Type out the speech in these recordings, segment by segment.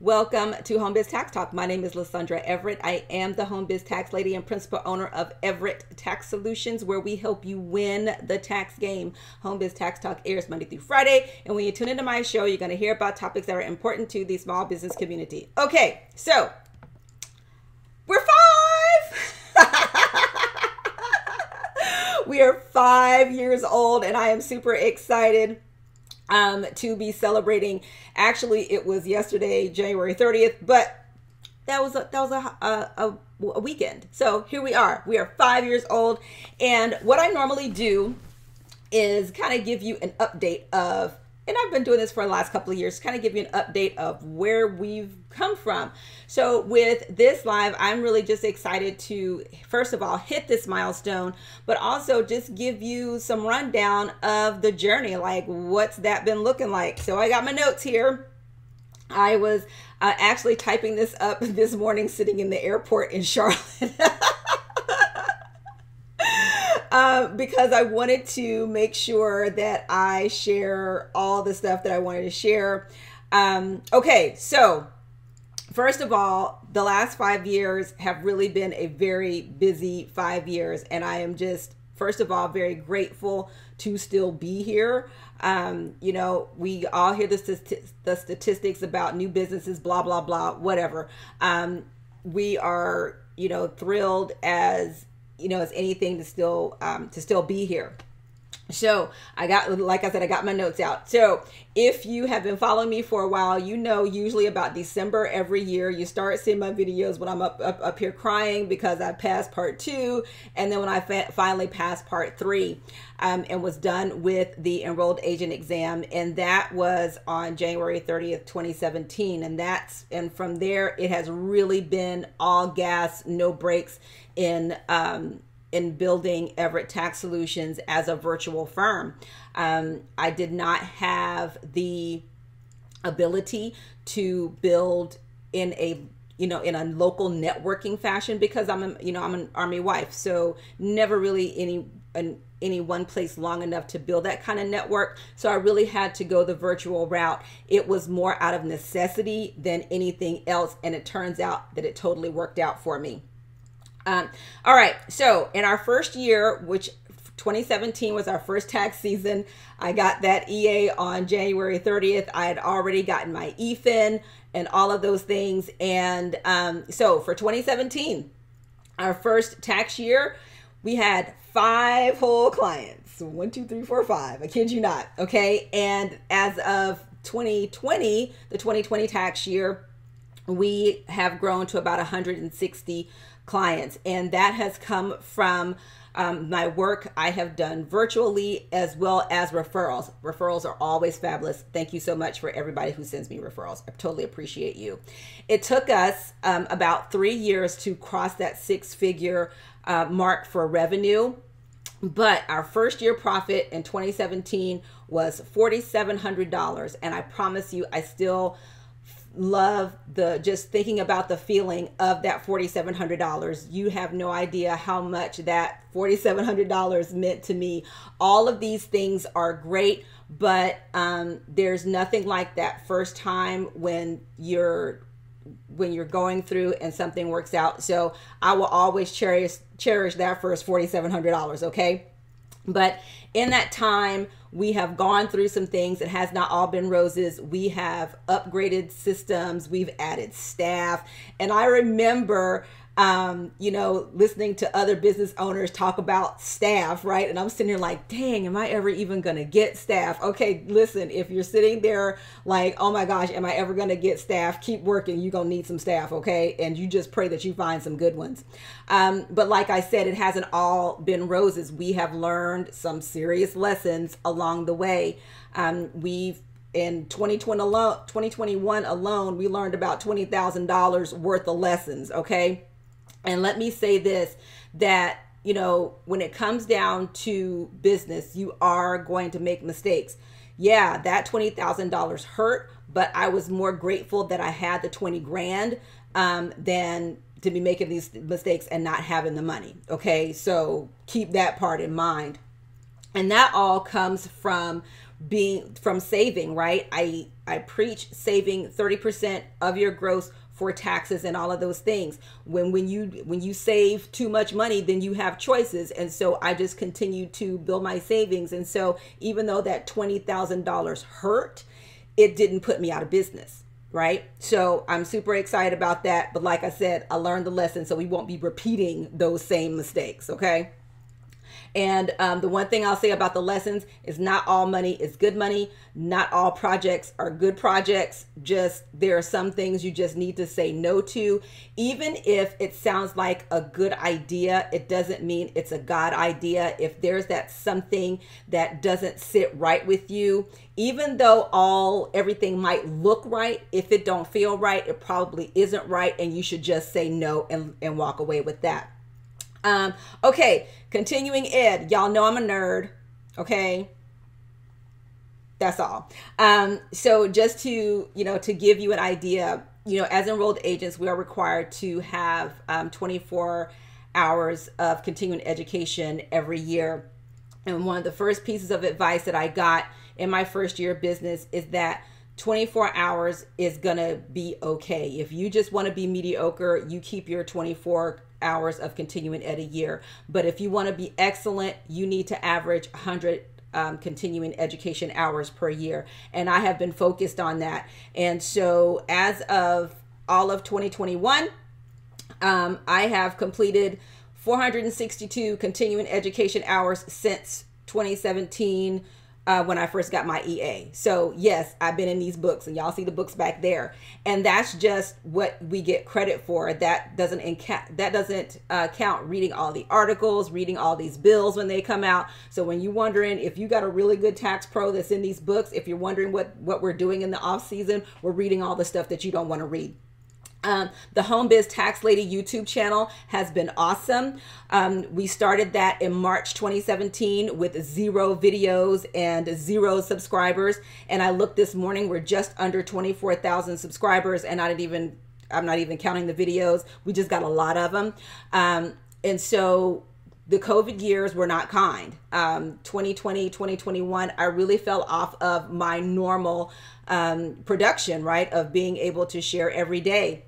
Welcome to Home Biz Tax Talk. My name is Lysandra Everett. I am the Home Biz Tax Lady and principal owner of Everett Tax Solutions, where we help you win the tax game. Home Biz Tax Talk airs Monday through Friday. And when you tune into my show, you're going to hear about topics that are important to the small business community. Okay, so we're five. we are five years old, and I am super excited um, to be celebrating. Actually, it was yesterday, January 30th, but that was a, that was a, a, a weekend. So here we are. We are five years old, and what I normally do is kind of give you an update of and I've been doing this for the last couple of years, kind of give you an update of where we've come from. So, with this live, I'm really just excited to, first of all, hit this milestone, but also just give you some rundown of the journey. Like, what's that been looking like? So, I got my notes here. I was uh, actually typing this up this morning sitting in the airport in Charlotte. uh, because I wanted to make sure that I share all the stuff that I wanted to share. Um, okay, so first of all, the last five years have really been a very busy five years, and I am just, first of all, very grateful to still be here. Um, you know, we all hear the, the statistics about new businesses, blah, blah, blah, whatever. Um, we are, you know, thrilled as you know, as anything to still um, to still be here. So I got, like I said, I got my notes out. So if you have been following me for a while, you know usually about December every year you start seeing my videos when I'm up up, up here crying because I passed part two, and then when I fa- finally passed part three, um, and was done with the enrolled agent exam, and that was on January 30th, 2017, and that's and from there it has really been all gas, no brakes in um, in building Everett Tax Solutions as a virtual firm. Um, I did not have the ability to build in a you know in a local networking fashion because I'm a, you know I'm an army wife. So never really any an, any one place long enough to build that kind of network. So I really had to go the virtual route. It was more out of necessity than anything else and it turns out that it totally worked out for me um, all right. So in our first year, which 2017 was our first tax season, I got that EA on January 30th. I had already gotten my EFIN and all of those things. And um, so for 2017, our first tax year, we had five whole clients. One, two, three, four, five. I kid you not. Okay. And as of 2020, the 2020 tax year, we have grown to about 160 clients. And that has come from um, my work I have done virtually as well as referrals. Referrals are always fabulous. Thank you so much for everybody who sends me referrals. I totally appreciate you. It took us um, about three years to cross that six figure uh, mark for revenue. But our first year profit in 2017 was $4,700. And I promise you, I still love the just thinking about the feeling of that $4700 you have no idea how much that $4700 meant to me. All of these things are great but um, there's nothing like that first time when you're when you're going through and something works out. So i will always cherish cherish that first $4700 okay? But in that time we have gone through some things. It has not all been roses. We have upgraded systems, we've added staff. And I remember um, you know, listening to other business owners talk about staff, right? And I'm sitting here like, dang, am I ever even gonna get staff? Okay, listen, if you're sitting there like, oh my gosh, am I ever gonna get staff? Keep working, you're gonna need some staff, okay? And you just pray that you find some good ones. Um, but like I said, it hasn't all been roses. We have learned some serious lessons along the way. Um, we've in 2020 alone, 2021 alone, we learned about $20,000 worth of lessons, okay? And let me say this that, you know, when it comes down to business, you are going to make mistakes. Yeah, that $20,000 hurt, but I was more grateful that I had the 20 grand um, than to be making these mistakes and not having the money. Okay, so keep that part in mind. And that all comes from being from saving, right? I I preach saving 30% of your gross for taxes and all of those things. When when you when you save too much money, then you have choices. And so I just continue to build my savings. And so even though that $20,000 hurt, it didn't put me out of business right? So I'm super excited about that. But like I said, I learned the lesson, so we won't be repeating those same mistakes, okay? And um, the one thing I'll say about the lessons is not all money is good money. Not all projects are good projects. Just there are some things you just need to say no to. Even if it sounds like a good idea, it doesn't mean it's a God idea. If there's that something that doesn't sit right with you, even though all everything might look right, if it don't feel right, it probably isn't right, and you should just say no and, and walk away with that. Um, okay, continuing ed. Y'all know I'm a nerd. Okay. That's all. Um, so just to, you know, to give you an idea, you know, as enrolled agents, we are required to have um, 24 hours of continuing education every year. And one of the first pieces of advice that I got in my first year of business is that 24 hours is going to be okay. If you just want to be mediocre, you keep your 24 hours of continuing ed a year. But if you want to be excellent, you need to average 100 um, continuing education hours per year. And I have been focused on that. And so as of all of 2021, um, I have completed 462 continuing education hours since 2017 uh, when I first got my EA. So yes, I've been in these books, and y'all see the books back there. And that's just what we get credit for. That doesn't that doesn't uh, count reading all the articles, reading all these bills when they come out. So when you're wondering if you got a really good tax pro that's in these books, if you're wondering what what we're doing in the off season, we're reading all the stuff that you don't want to read. Um, the Home Biz Tax Lady YouTube channel has been awesome. Um, we started that in March 2017 with zero videos and zero subscribers. And I looked this morning, we're just under 24,000 subscribers, and I didn't even, I'm not even counting the videos. We just got a lot of them. Um, and so the COVID years were not kind. Um, 2020, 2021, I really fell off of my normal um, production, right? Of being able to share every day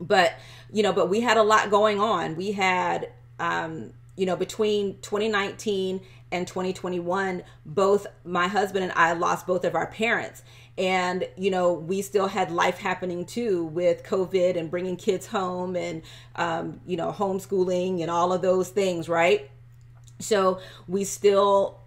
but you know but we had a lot going on. We had um you know between 2019 and 2021 both my husband and i lost both of our parents. And you know we still had life happening too with covid and bringing kids home and um, you know homeschooling and all of those things right? So we still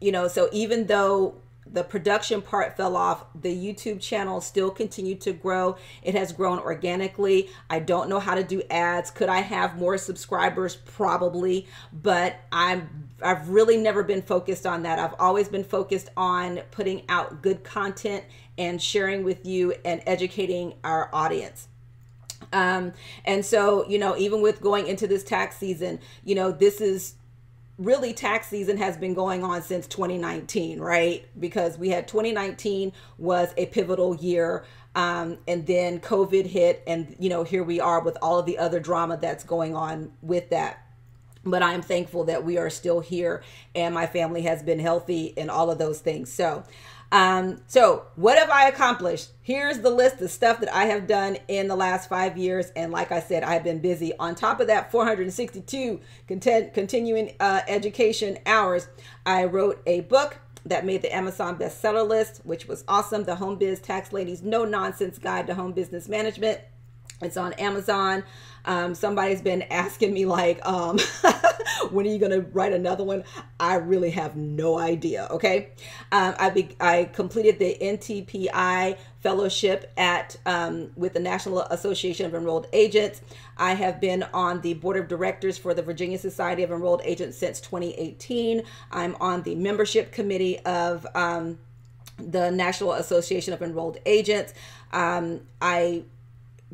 you know so even though the production part fell off. The YouTube channel still continued to grow. It has grown organically. I don't know how to do ads. Could I have more subscribers? Probably, but I'm I've really never been focused on that. I've always been focused on putting out good content and sharing with you and educating our audience. Um, and so, you know, even with going into this tax season, you know, this is really tax season has been going on since 2019 right? Because we had 2019 was a pivotal year um, and then covid hit and you know here we are with all of the other drama that's going on with that. But i'm thankful that we are still here and my family has been healthy and all of those things. So um, so what have I accomplished? Here's the list of stuff that I have done in the last five years. And like I said, I've been busy. On top of that, 462 content, continuing uh, education hours, I wrote a book that made the Amazon bestseller list, which was awesome. The Home Biz Tax Ladies No Nonsense Guide to Home Business Management. It's on Amazon. Um, somebody's been asking me like, um, when are you gonna write another one? I really have no idea. Okay, um, I be, I completed the NTPI fellowship at um, with the National Association of Enrolled Agents. I have been on the board of directors for the Virginia Society of Enrolled Agents since 2018. I'm on the membership committee of um, the National Association of Enrolled Agents. Um, I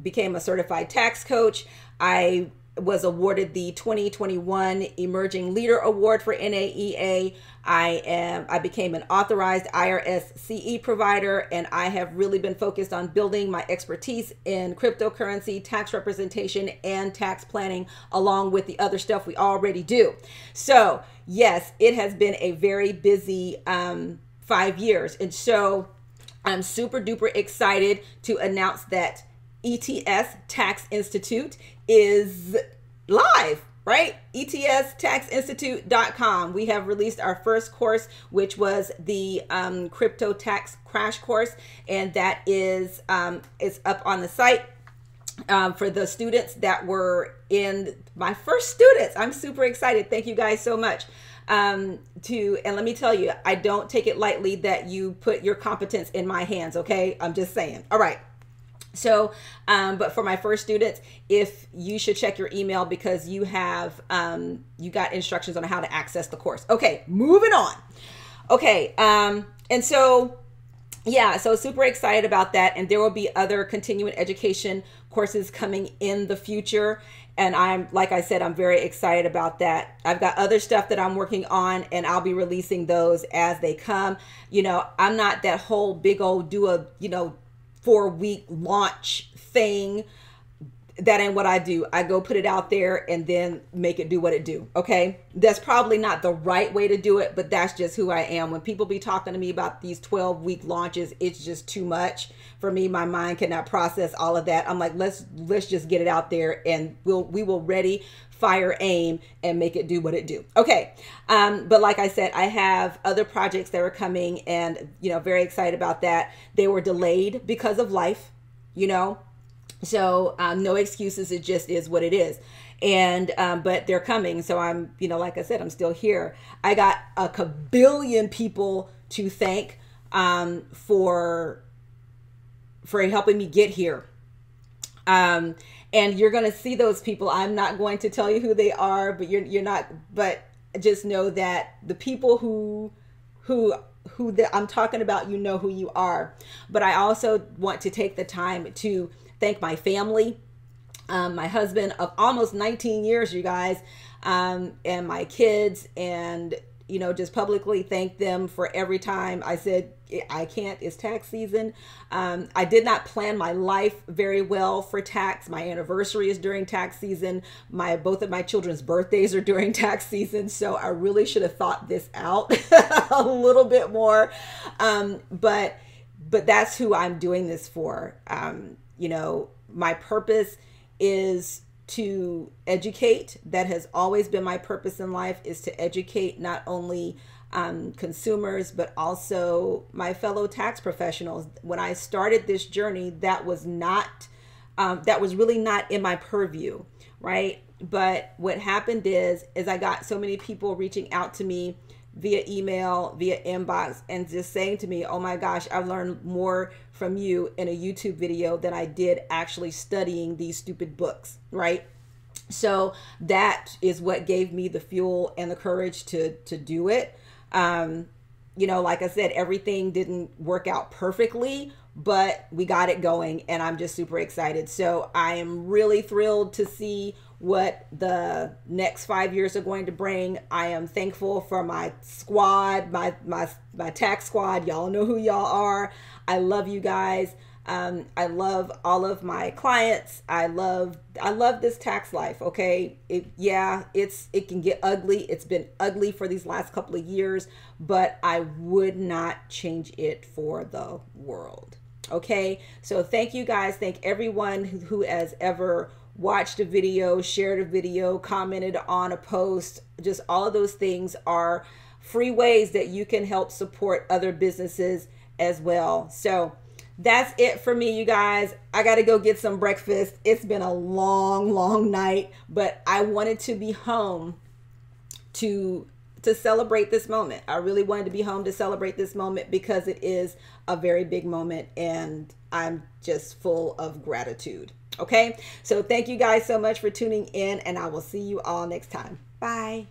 became a certified tax coach. I was awarded the 2021 Emerging Leader Award for NAEA. I am I became an authorized IRS CE provider and I have really been focused on building my expertise in cryptocurrency, tax representation and tax planning along with the other stuff we already do. So, yes, it has been a very busy um 5 years. And so I'm super duper excited to announce that ETS Tax Institute is live right? ETSTaxInstitute.com. We have released our first course, which was the um, crypto tax crash course, and that is um, is up on the site. Um, for the students that were in my first students, I'm super excited. Thank you guys so much um, to and let me tell you i don't take it lightly that you put your competence in my hands okay i'm just saying all right so um, but for my first students if you should check your email because you have um, you got instructions on how to access the course. Okay moving on. Okay um, and so yeah so super excited about that and there will be other continuing education courses coming in the future and i'm like i said i'm very excited about that. I've got other stuff that i'm working on and i'll be releasing those as they come. You know i'm not that whole big old do a you know four week launch thing that ain't what I do. I go put it out there and then make it do what it do. Okay. That's probably not the right way to do it, but that's just who I am. When people be talking to me about these 12 week launches, it's just too much for me. My mind cannot process all of that. I'm like, let's, let's just get it out there and we'll, we will ready, fire, aim and make it do what it do. Okay. Um, but like I said, I have other projects that are coming and, you know, very excited about that. They were delayed because of life, you know, so um, no excuses. It just is what it is. And um, but they're coming. So I'm, you know, like I said, I'm still here. I got a billion people to thank um, for for helping me get here. Um, and you're going to see those people. I'm not going to tell you who they are, but you're you're not. But just know that the people who who who the, I'm talking about, you know who you are. But I also want to take the time to thank my family, um, my husband of almost 19 years, you guys, um, and my kids, and you know, just publicly thank them for every time I said I can't. It's tax season. Um, I did not plan my life very well for tax. My anniversary is during tax season. My both of my children's birthdays are during tax season, so I really should have thought this out a little bit more. Um, but but that's who I'm doing this for. Um, you know, my purpose is to educate. That has always been my purpose in life is to educate not only um, consumers, but also my fellow tax professionals. When I started this journey, that was not, um, that was really not in my purview, right? But what happened is, is I got so many people reaching out to me via email, via inbox, and just saying to me, oh my gosh, I've learned more from you in a YouTube video than I did actually studying these stupid books, right? So that is what gave me the fuel and the courage to to do it. Um, you know, like I said, everything didn't work out perfectly, but we got it going, and I'm just super excited. So I am really thrilled to see what the next five years are going to bring. I am thankful for my squad, my my my tax squad. Y'all know who y'all are. I love you guys. Um, I love all of my clients. I love I love this tax life. Okay, it yeah, it's it can get ugly. It's been ugly for these last couple of years, but I would not change it for the world. Okay, so thank you guys. Thank everyone who, who has ever watched a video, shared a video, commented on a post. Just all of those things are free ways that you can help support other businesses as well. So that's it for me, you guys. I got to go get some breakfast. It's been a long, long night, but I wanted to be home to to celebrate this moment. I really wanted to be home to celebrate this moment because it is a very big moment and I'm just full of gratitude. Okay? So thank you guys so much for tuning in and I will see you all next time. Bye.